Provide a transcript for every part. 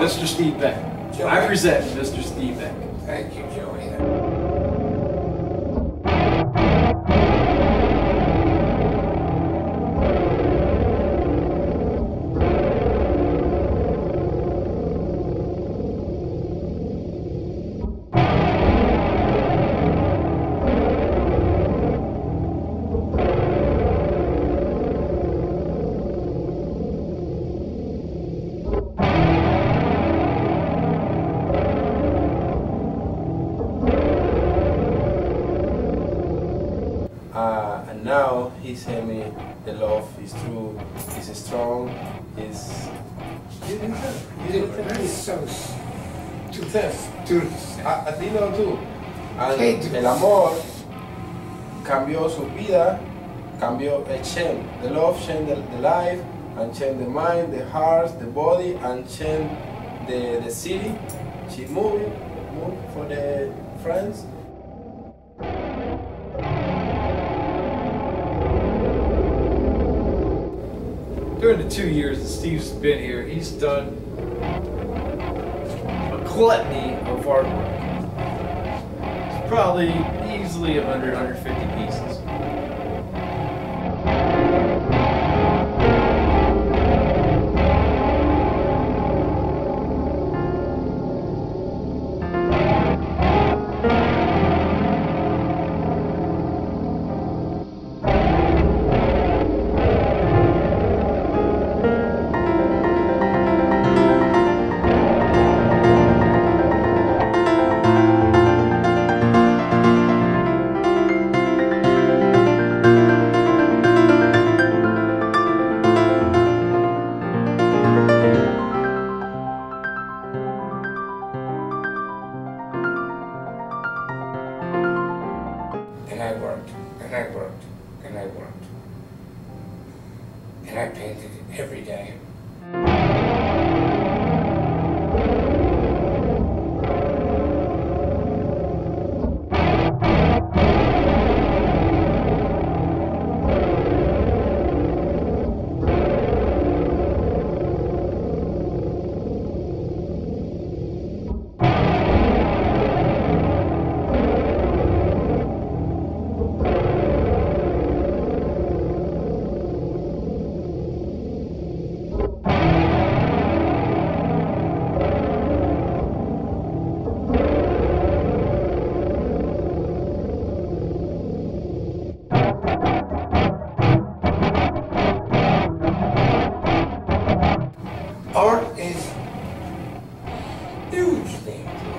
Mr. Steve Beck. Joey. I present Mr. Steve Beck. Thank you, Joey. Uh, and now he sent me the love is true, is strong, is. You didn't tell. You didn't tell That's so s- To tell. to A, a ti no tú. And Hey, tú. el amor cambió su vida, cambió el change. The love changed the, the life, and changed the mind, the heart, the body, and changed the, the city. She moved, moved for the France. During the two years that Steve's been here, he's done a gluttony of artwork. It's probably easily 100, 150 pieces. And I worked, and I worked. And I painted every day. Hugely important,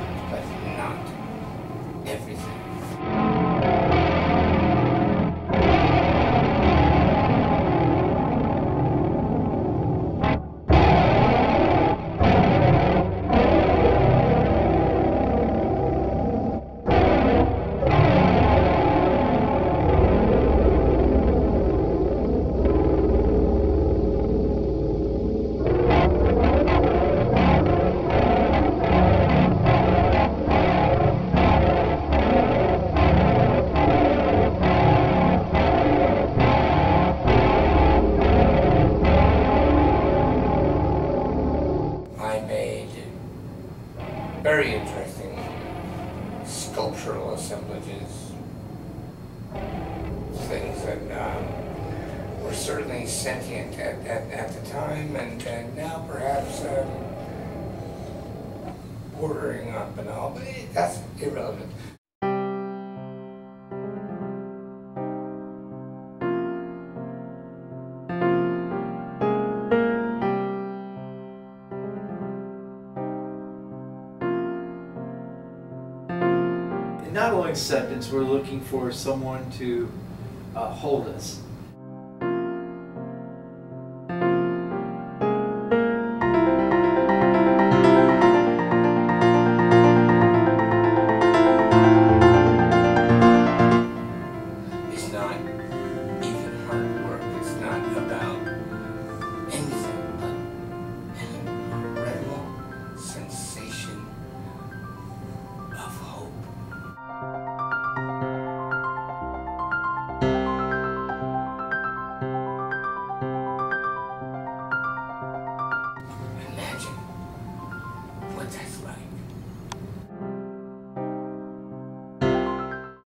sculptural assemblages, things that um, were certainly sentient at, at, at the time and, and now perhaps um, bordering on and all, but that's irrelevant. Not only acceptance, we're looking for someone to uh, hold us.